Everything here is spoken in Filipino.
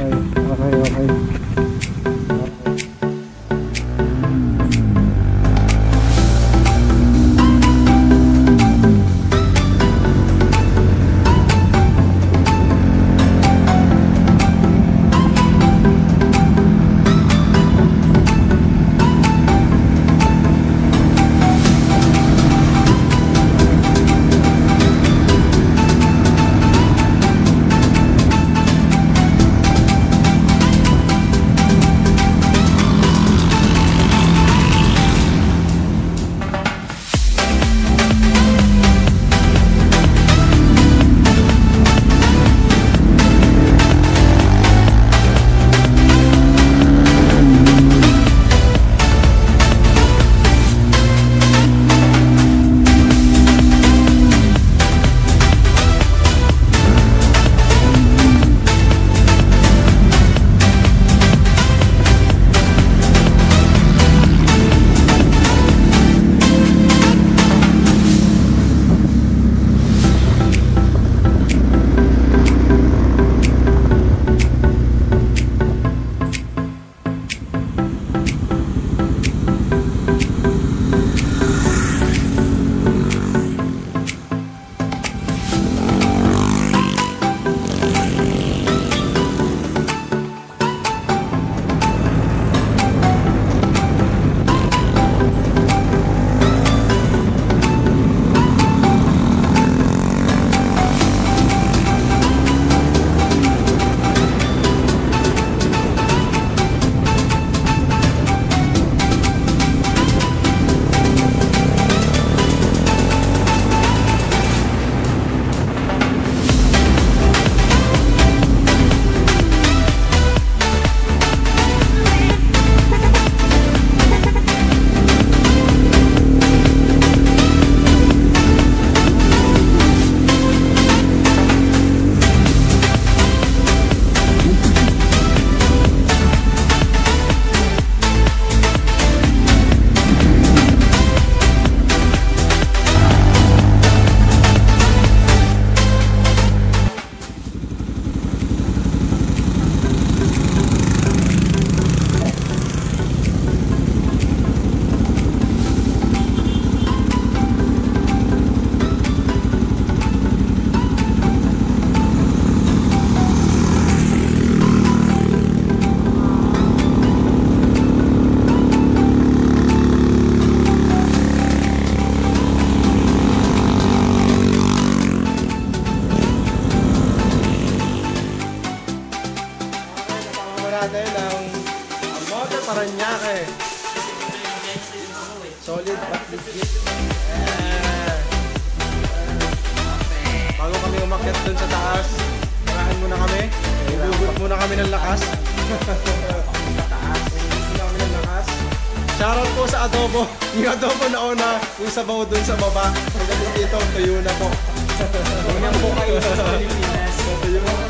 可以，可以，可以。Paranaque. Solid but legit. Yeah. Bago kami umakyat dun sa taas, parahan muna kami. Ibugot muna kami ng lakas. Shoutout po sa adobo. Yung adobo na una, yung sabaw dun sa baba. Pagdating dito, tuyo na po. Ganyan po kayo sa Pilipinas. Tuyo na. Ganyan